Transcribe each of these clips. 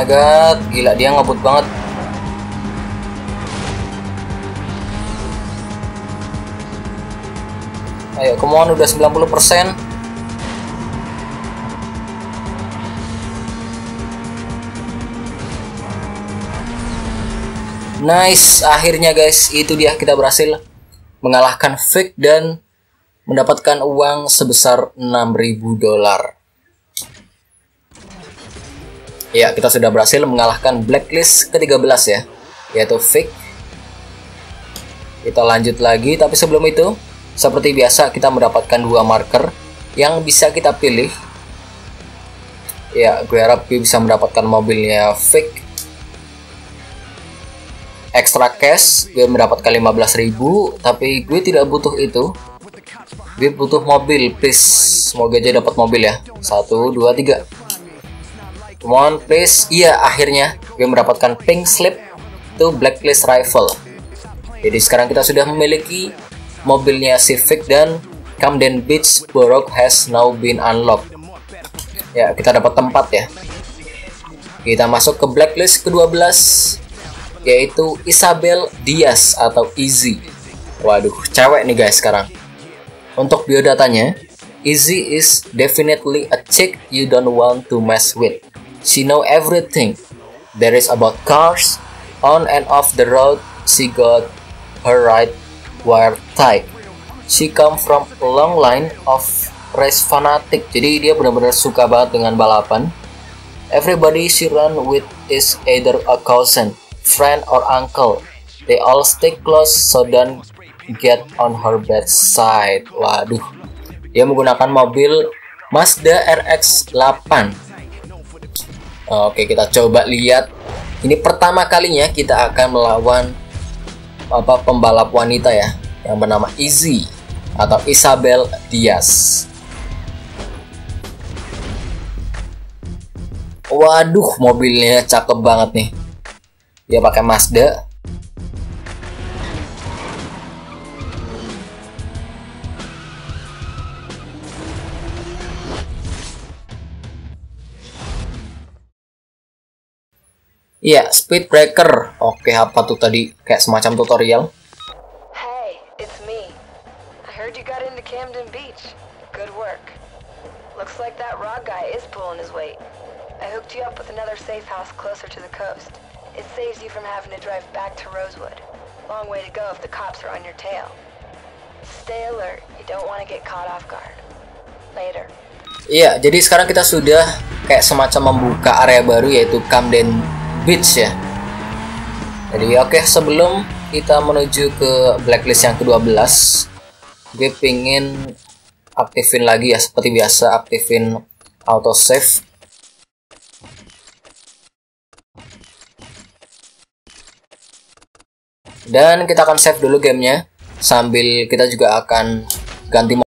My god, gila dia ngebut banget. Ayo, come udah 90%. Nice, akhirnya guys, itu dia kita berhasil mengalahkan fake dan mendapatkan uang sebesar 6000 dolar. Ya, kita sudah berhasil mengalahkan blacklist ke-13 ya, yaitu fake. Kita lanjut lagi, tapi sebelum itu, seperti biasa kita mendapatkan dua marker yang bisa kita pilih. Ya, gue harap gue bisa mendapatkan mobilnya fake. Extra cash, gue mendapatkan 15.000, tapi gue tidak butuh itu. Gue butuh mobil, please. Semoga aja dapat mobil ya. Satu, dua, tiga. Come on please. Iya akhirnya gue mendapatkan pink slip to blacklist rifle. Jadi sekarang kita sudah memiliki mobilnya Civic dan Camden Beach Borough has now been unlocked. Ya kita dapat tempat ya. Kita masuk ke blacklist ke-12 yaitu Isabel Diaz atau Easy. Waduh, cewek nih guys sekarang. Untuk biodatanya, Easy is definitely a chick you don't want to mess with. She know everything there is about cars. On and off the road, she got her right wire tight. She come from a long line of race fanatic. Jadi dia benar-benar suka banget dengan balapan. Everybody she run with is either a cousin, friend, or uncle. They all stick close so don't get on her bad side. Waduh. Dia menggunakan mobil Mazda RX 8 Oke, kita coba lihat. Ini pertama kalinya kita akan melawan apa pembalap wanita ya yang bernama Izzy atau Isabel Diaz. Waduh, mobilnya cakep banget nih. Dia pakai Mazda Iya, speed breaker. Oke, apa tuh tadi? Kayak semacam tutorial. Hey, it's me. I heard you got into Camden Beach. Good work. Looks like that Rod guy is pulling his weight. I hooked you up with another safe house closer to the coast. It saves you from having to drive back to Rosewood. Long way to go if the cops are on your tail. Stay alert. You don't want to get caught off guard. Later. Iya, jadi sekarang kita sudah kayak semacam membuka area baru yaitu Camden Beach ya. Jadi oke okay, sebelum kita menuju ke blacklist yang ke-12 gue pingin aktifin lagi ya seperti biasa aktifin auto save dan kita akan save dulu gamenya sambil kita juga akan ganti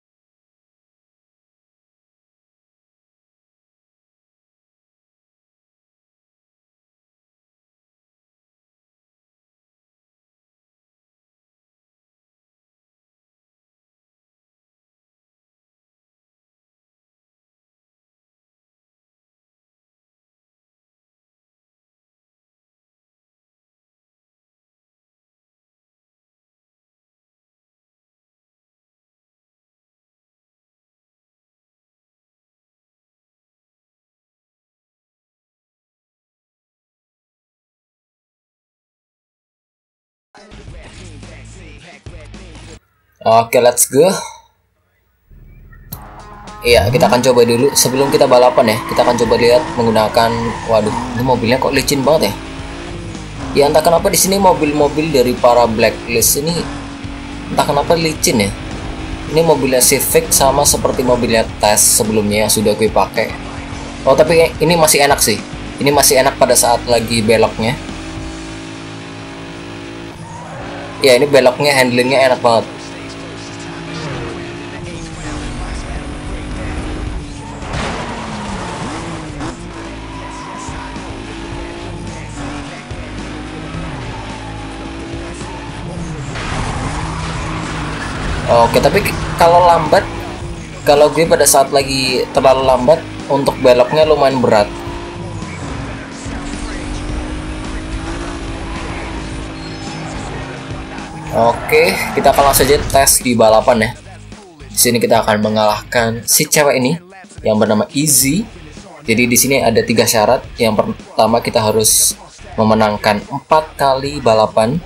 Oke, let's go. Iya, kita akan coba dulu sebelum kita balapan ya. Kita akan coba lihat menggunakan waduh, ini mobilnya kok licin banget ya. Ya entah kenapa di sini mobil-mobil dari para blacklist ini entah kenapa licin ya. Ini mobilnya Civic sama seperti mobilnya tes sebelumnya yang sudah gue pakai. Oh, tapi ini masih enak sih. Ini masih enak pada saat lagi beloknya ya ini beloknya handlingnya enak banget Oke, tapi kalau lambat, kalau gue pada saat lagi terlalu lambat, untuk beloknya lumayan berat. Oke, kita akan langsung saja tes di balapan ya. Di sini kita akan mengalahkan si cewek ini yang bernama Easy. Jadi di sini ada tiga syarat. Yang pertama kita harus memenangkan empat kali balapan.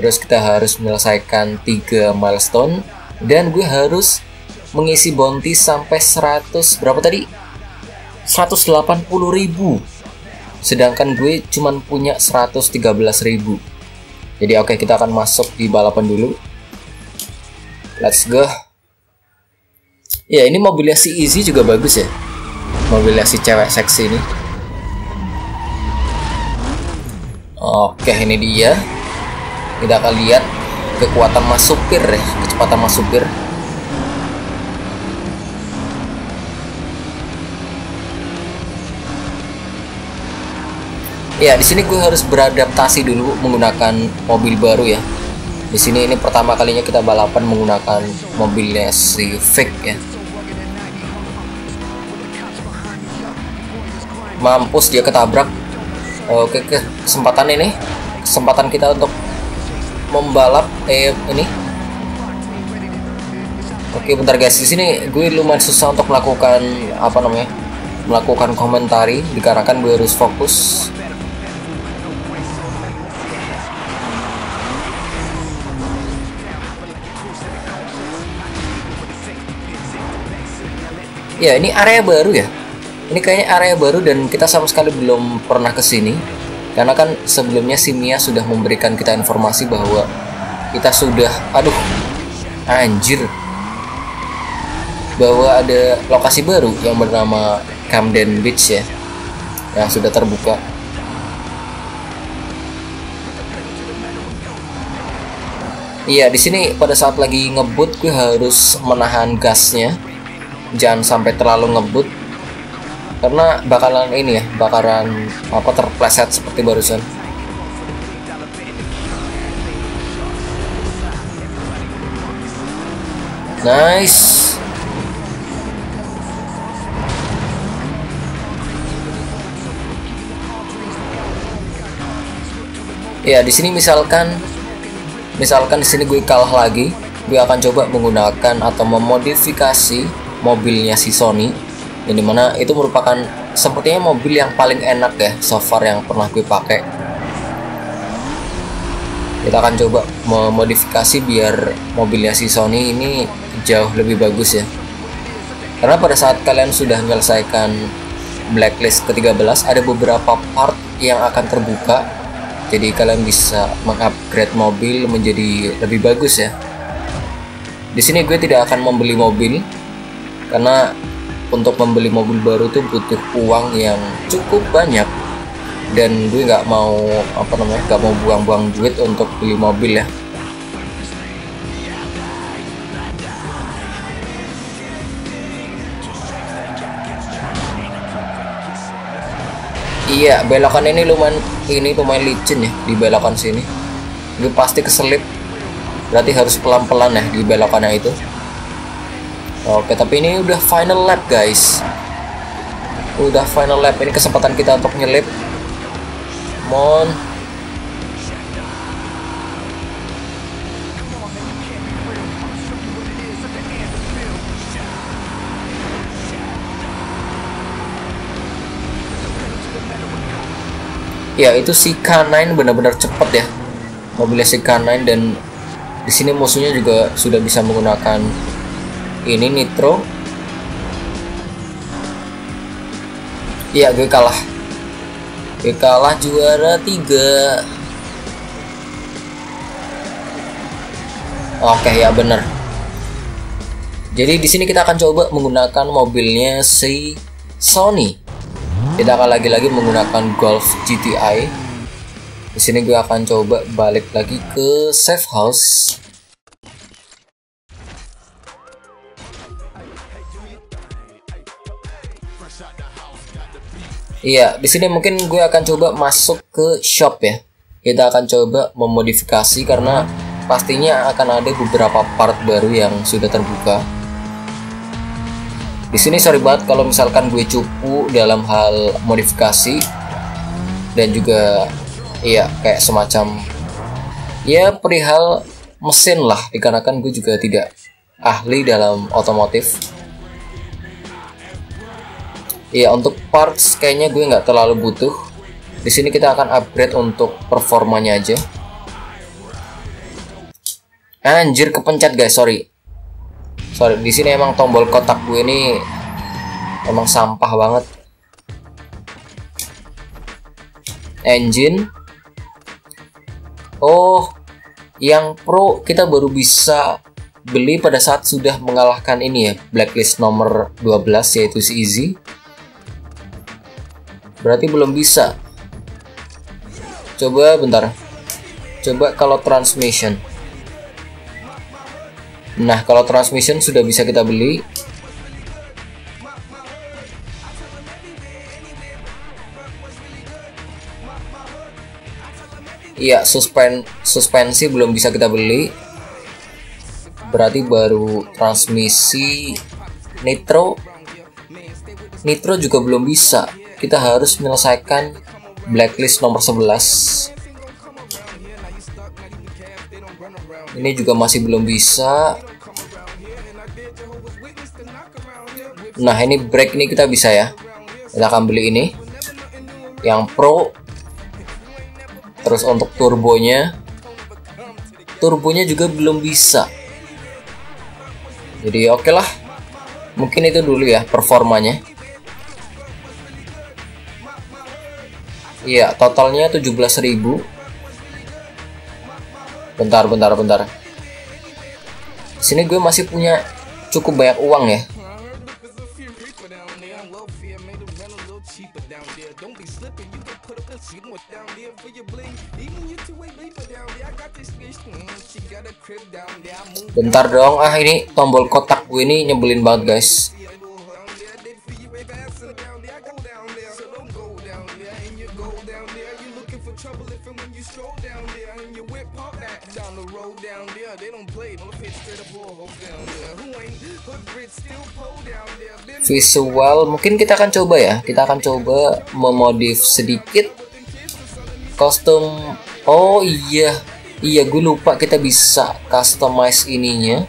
Terus kita harus menyelesaikan tiga milestone dan gue harus mengisi bounty sampai 100 berapa tadi? 180 ribu sedangkan gue cuman punya 113 ribu jadi oke okay, kita akan masuk di balapan dulu. Let's go. Ya ini mobilnya si Easy juga bagus ya. Mobilnya si cewek seksi ini. Oke ini dia. Kita akan lihat kekuatan mas supir ya, kecepatan mas. Ya, di sini gue harus beradaptasi dulu menggunakan mobil baru ya. Di sini ini pertama kalinya kita balapan menggunakan mobilnya si Fake ya. Mampus dia ketabrak. Oke, kesempatan ini kesempatan kita untuk membalap eh ini. Oke, bentar guys. Di sini gue lumayan susah untuk melakukan apa namanya? melakukan komentari dikarenakan gue harus fokus ya ini area baru ya. Ini kayaknya area baru dan kita sama sekali belum pernah ke sini. Karena kan sebelumnya si Mia sudah memberikan kita informasi bahwa kita sudah aduh anjir. Bahwa ada lokasi baru yang bernama Camden Beach ya yang sudah terbuka. Iya, di sini pada saat lagi ngebut gue harus menahan gasnya jangan sampai terlalu ngebut. Karena bakalan ini ya bakalan apa terpleset seperti barusan. Nice. Ya di sini misalkan misalkan di sini gue kalah lagi gue akan coba menggunakan atau memodifikasi mobilnya si Sony yang di mana itu merupakan sepertinya mobil yang paling enak ya so far yang pernah gue pakai. Kita akan coba memodifikasi biar mobilnya si Sony ini jauh lebih bagus ya. Karena pada saat kalian sudah menyelesaikan blacklist ke-13 ada beberapa part yang akan terbuka. Jadi kalian bisa mengupgrade mobil menjadi lebih bagus ya. Di sini gue tidak akan membeli mobil karena untuk membeli mobil baru tuh butuh uang yang cukup banyak dan gue nggak mau apa namanya nggak mau buang-buang duit untuk beli mobil ya Iya, belokan ini lumayan ini lumayan licin ya di belokan sini. Gue pasti keselip. Berarti harus pelan-pelan ya di belokannya itu. Oke, tapi ini udah final lap, guys. Udah final lap. Ini kesempatan kita untuk nyelip. Mon. Ya, itu si K9 benar-benar cepat ya. Mobilnya si K9 dan di sini musuhnya juga sudah bisa menggunakan ini nitro. Iya gue kalah. Gue kalah juara tiga. Oke ya bener. Jadi di sini kita akan coba menggunakan mobilnya si Sony. Kita akan lagi-lagi menggunakan Golf GTI Di sini gue akan coba balik lagi ke safe house Iya, di sini mungkin gue akan coba masuk ke shop ya. Kita akan coba memodifikasi karena pastinya akan ada beberapa part baru yang sudah terbuka. Di sini sorry banget kalau misalkan gue cupu dalam hal modifikasi dan juga iya kayak semacam ya perihal mesin lah dikarenakan gue juga tidak ahli dalam otomotif ya untuk parts kayaknya gue nggak terlalu butuh. Di sini kita akan upgrade untuk performanya aja. Anjir kepencet guys. Sorry. Sorry di sini emang tombol kotak gue ini emang sampah banget. Engine. Oh yang pro kita baru bisa beli pada saat sudah mengalahkan ini ya blacklist nomor 12 yaitu si Easy berarti belum bisa coba bentar coba kalau transmission nah kalau transmission sudah bisa kita beli Iya, suspen suspensi belum bisa kita beli. Berarti baru transmisi nitro. Nitro juga belum bisa. Kita harus menyelesaikan blacklist nomor 11. Ini juga masih belum bisa. Nah, ini brake ini kita bisa ya. Kita akan beli ini. Yang pro terus untuk turbonya turbonya juga belum bisa jadi oke okay lah mungkin itu dulu ya performanya iya totalnya 17.000 bentar bentar bentar. Sini gue masih punya cukup banyak uang ya. Bentar dong, ah ini tombol kotak gue ini nyebelin banget guys. Visual mungkin kita akan coba ya, kita akan coba memodif sedikit kostum. Oh iya, Iya, gue lupa kita bisa customize ininya.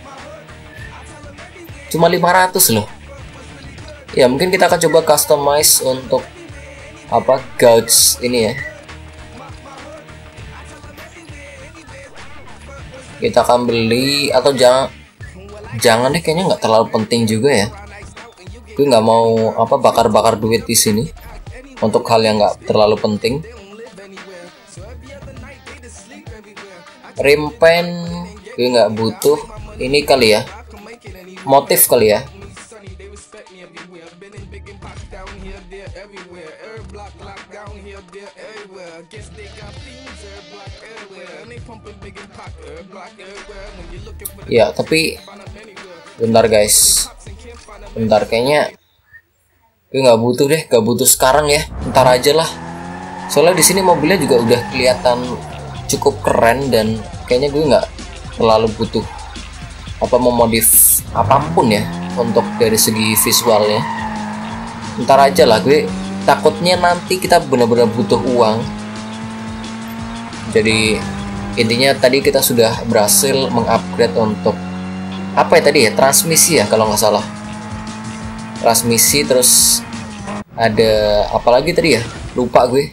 Cuma 500 loh. Ya, mungkin kita akan coba customize untuk apa gauge ini ya. Kita akan beli atau jangan jangan deh kayaknya nggak terlalu penting juga ya. Gue nggak mau apa bakar-bakar duit di sini untuk hal yang nggak terlalu penting. rim pen gue nggak butuh ini kali ya motif kali ya ya tapi bentar guys. Bentar kayaknya gue nggak butuh deh nggak butuh sekarang ya. Ntar aja lah. Soalnya di sini mobilnya juga udah kelihatan cukup keren dan kayaknya gue nggak terlalu butuh apa memodif apa pun ya untuk dari segi visualnya. Ntar aja lah gue takutnya nanti kita benar-benar butuh uang. Jadi intinya tadi kita sudah berhasil mengupgrade untuk apa ya tadi ya transmisi ya kalau nggak salah. Transmisi terus ada apa lagi tadi ya? Lupa gue.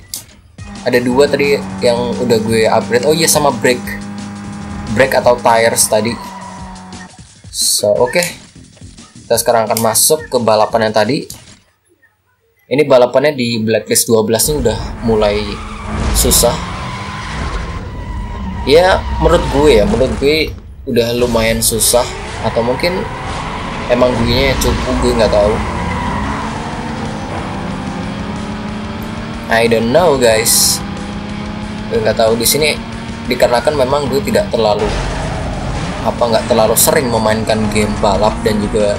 Ada dua tadi yang udah gue upgrade. Oh iya sama brake. Brake atau tires tadi. So oke. Okay. kita sekarang akan masuk ke balapan yang tadi. Ini balapannya di blacklist 12 ini udah mulai susah ya menurut gue ya menurut gue udah lumayan susah atau mungkin emang gue cukup gue nggak tahu. I don't know guys. Gue nggak tahu. Di sini dikarenakan memang gue tidak terlalu apa nggak terlalu sering memainkan game balap dan juga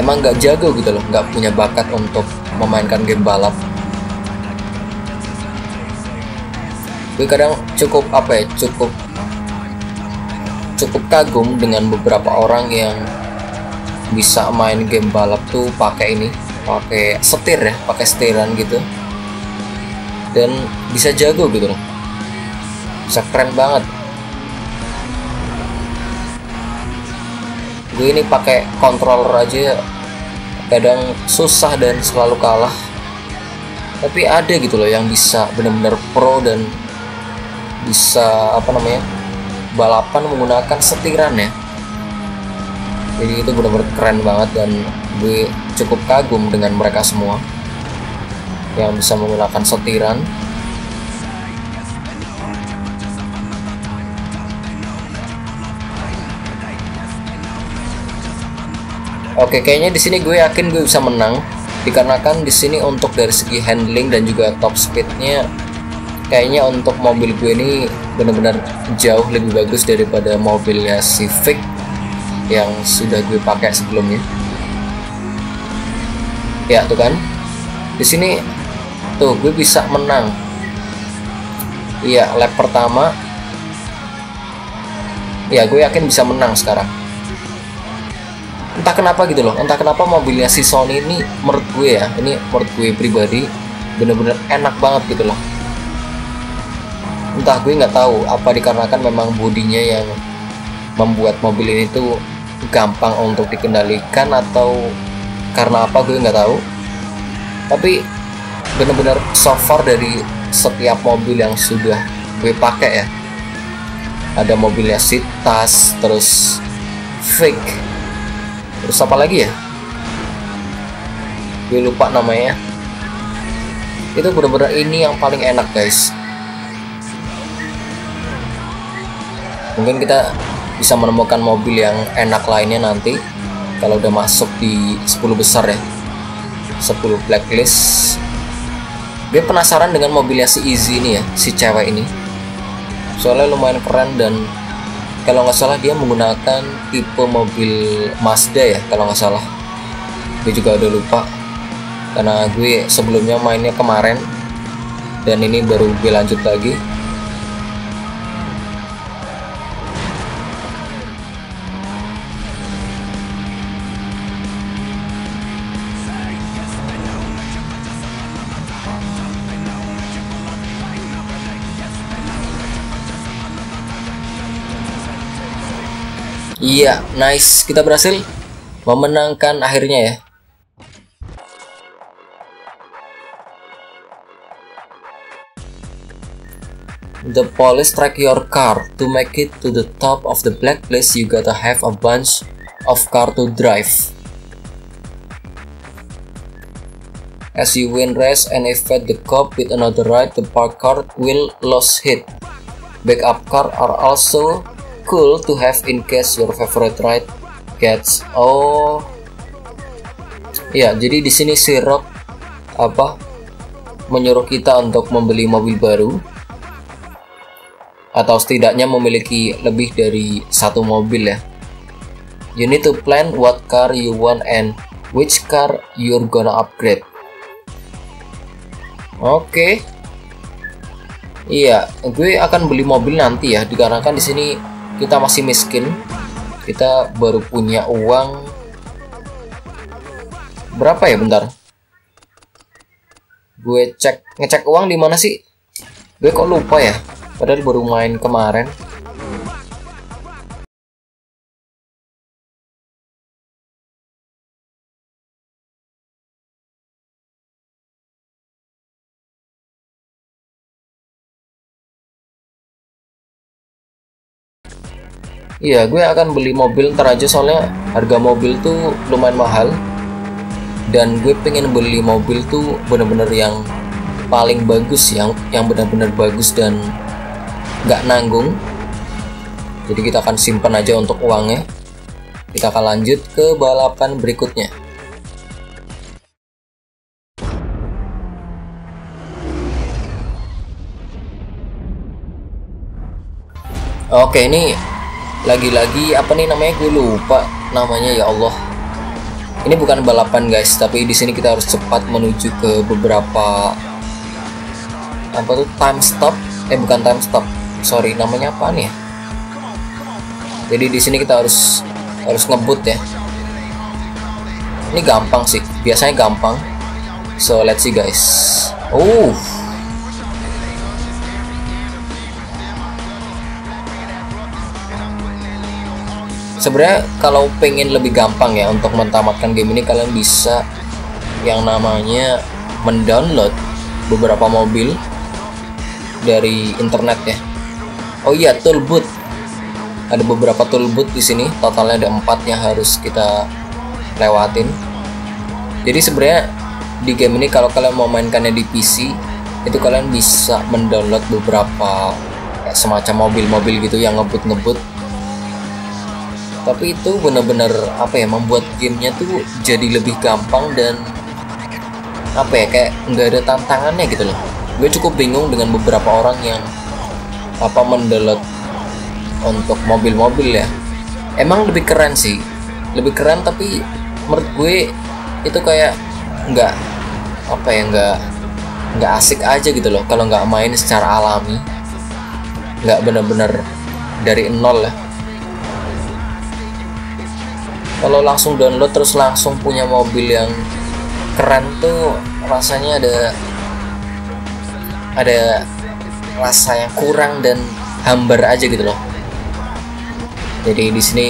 emang nggak jago gitu loh nggak punya bakat untuk memainkan game balap gue kadang cukup apa ya cukup cukup kagum dengan beberapa orang yang bisa main game balap tuh pakai ini pakai setir ya pakai setiran gitu. Dan bisa jago gitu loh. Bisa keren banget. Gue ini pakai controller aja kadang susah dan selalu kalah. Tapi ada gitu loh yang bisa benar-benar pro dan bisa apa namanya balapan menggunakan setiran ya. Jadi itu benar-benar keren banget dan gue cukup kagum dengan mereka semua yang bisa menggunakan setiran Oke, kayaknya di sini gue yakin gue bisa menang dikarenakan di sini untuk dari segi handling dan juga top speednya kayaknya untuk mobil gue ini benar-benar jauh lebih bagus daripada mobilnya Civic yang sudah gue pakai sebelumnya. Ya tuh kan, di sini tuh gue bisa menang. Iya lap pertama, ya gue yakin bisa menang sekarang entah kenapa gitu loh entah kenapa mobilnya si Sony ini menurut gue ya ini menurut gue pribadi bener-bener enak banget gitu loh entah gue nggak tahu apa dikarenakan memang bodinya yang membuat mobil ini tuh gampang untuk dikendalikan atau karena apa gue nggak tahu. Tapi bener-bener so far dari setiap mobil yang sudah gue pakai ya ada mobilnya Citas terus fake. Terus apa lagi ya? Gue lupa namanya. Itu bener-bener ini yang paling enak guys mungkin kita bisa menemukan mobil yang enak lainnya nanti kalau udah masuk di 10 besar ya. 10 blacklist. Gue penasaran dengan mobilnya si Easy ini ya si cewek ini. Soalnya lumayan keren dan kalau nggak salah dia menggunakan tipe mobil Mazda ya kalau nggak salah. Gue juga udah lupa. Karena gue sebelumnya mainnya kemarin dan ini baru gue lanjut lagi Iya, nice. Kita berhasil memenangkan akhirnya ya. The police track your car. To make it to the top of the blacklist, you gotta have a bunch of car to drive. As you win race and evade the cop with another ride, the park car will lose hit. Backup car are also cool to have in case your favorite ride gets oh ya jadi di sini si Rock apa menyuruh kita untuk membeli mobil baru atau setidaknya memiliki lebih dari satu mobil ya you need to plan what car you want and which car you're gonna upgrade oke okay. Iya, gue akan beli mobil nanti ya, dikarenakan di sini kita masih miskin. Kita baru punya uang. Berapa ya bentar? Gue cek ngecek uang di mana sih? Gue kok lupa ya. Padahal baru main kemarin Iya, gue akan beli mobil ntar aja soalnya harga mobil tuh lumayan mahal. Dan gue pengen beli mobil tuh bener-bener yang paling bagus, yang yang benar-benar bagus dan nggak nanggung. Jadi kita akan simpan aja untuk uangnya. Kita akan lanjut ke balapan berikutnya. Oke, ini lagi-lagi apa nih namanya? Gue lupa namanya ya Allah. Ini bukan balapan guys tapi di sini kita harus cepat menuju ke beberapa apa tuh time stop. Eh bukan time stop. Sorry namanya apa nih ya? Jadi di sini kita harus harus ngebut ya. Ini gampang sih. Biasanya gampang. So let's see guys. Oh sebenarnya kalau pengen lebih gampang ya untuk mentamatkan game ini kalian bisa yang namanya mendownload beberapa mobil dari internet ya. Oh iya toolboot ada beberapa toolboot di sini. Totalnya ada empat yang harus kita lewatin. Jadi sebenarnya di game ini kalau kalian mau mainkannya di PC itu kalian bisa mendownload beberapa semacam mobil-mobil gitu yang ngebut-ngebut tapi itu bener-bener apa ya membuat gamenya tuh jadi lebih gampang dan apa ya kayak nggak ada tantangannya gitu loh. Gue cukup bingung dengan beberapa orang yang apa mendownload untuk mobil-mobil ya. Emang lebih keren sih. Lebih keren tapi menurut gue itu kayak nggak apa ya nggak nggak asik aja gitu loh. Kalau nggak main secara alami nggak bener-bener dari nol ya kalau langsung download terus langsung punya mobil yang keren tuh rasanya ada ada rasa yang kurang dan hambar aja gitu loh. Jadi di sini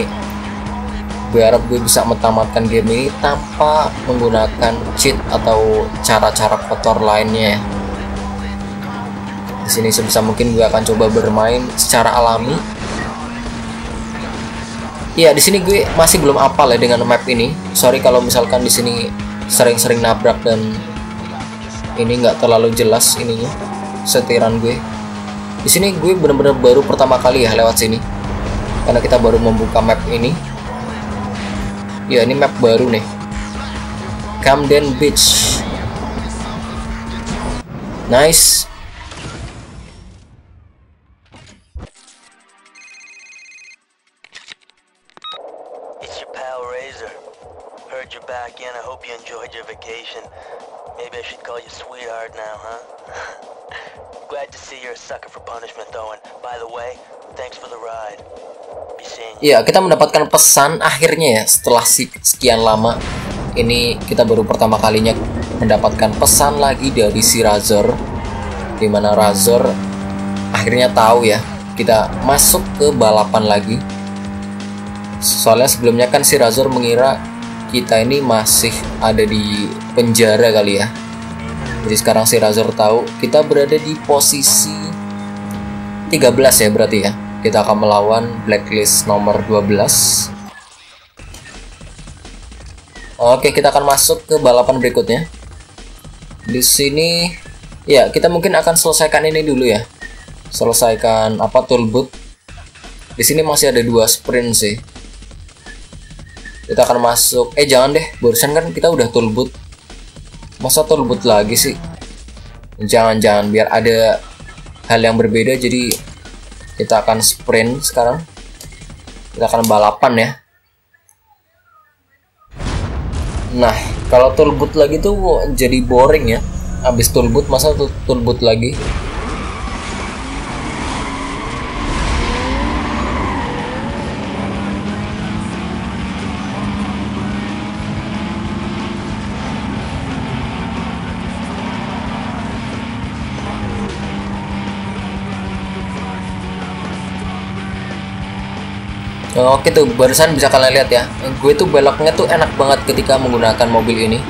gue harap gue bisa mentamatkan game ini tanpa menggunakan cheat atau cara-cara kotor lainnya di sini sebisa mungkin gue akan coba bermain secara alami Iya, di sini gue masih belum apal ya dengan map ini. Sorry kalau misalkan di sini sering-sering nabrak dan ini nggak terlalu jelas ininya setiran gue. Di sini gue bener-bener baru pertama kali ya lewat sini. Karena kita baru membuka map ini. Ya, ini map baru nih. Camden Beach. Nice. Vacation. Maybe I should call you sweetheart now, huh? Glad to see you're a sucker for punishment, though. And by the way, thanks for the ride. Be seeing you. Iya, kita mendapatkan pesan akhirnya ya setelah sekian lama. Ini kita baru pertama kalinya mendapatkan pesan lagi dari si Razor di mana Razor akhirnya tahu ya kita masuk ke balapan lagi. Soalnya sebelumnya kan si Razor mengira kita ini masih ada di penjara kali ya. Jadi sekarang si Razor tahu kita berada di posisi 13 ya berarti ya. Kita akan melawan blacklist nomor 12. Oke, kita akan masuk ke balapan berikutnya. Di sini ya, kita mungkin akan selesaikan ini dulu ya. Selesaikan apa toolboot. Di sini masih ada dua sprint sih. Kita akan masuk. Eh, jangan deh. Barusan kan kita udah toolboot. Masa toolboot lagi sih? Jangan-jangan biar ada hal yang berbeda jadi kita akan sprint sekarang. Kita akan balapan ya. Nah, kalau toolboot lagi tuh jadi boring ya. Habis toolboot masa toolboot lagi? Oke tuh, barusan bisa kalian lihat ya. Gue tuh beloknya tuh enak banget ketika menggunakan mobil ini.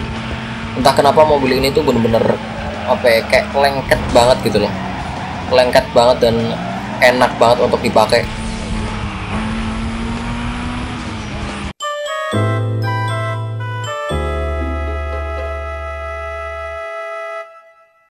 Entah kenapa mobil ini tuh bener-bener apa ya, kayak lengket banget gitu loh. Lengket banget dan enak banget untuk dipakai.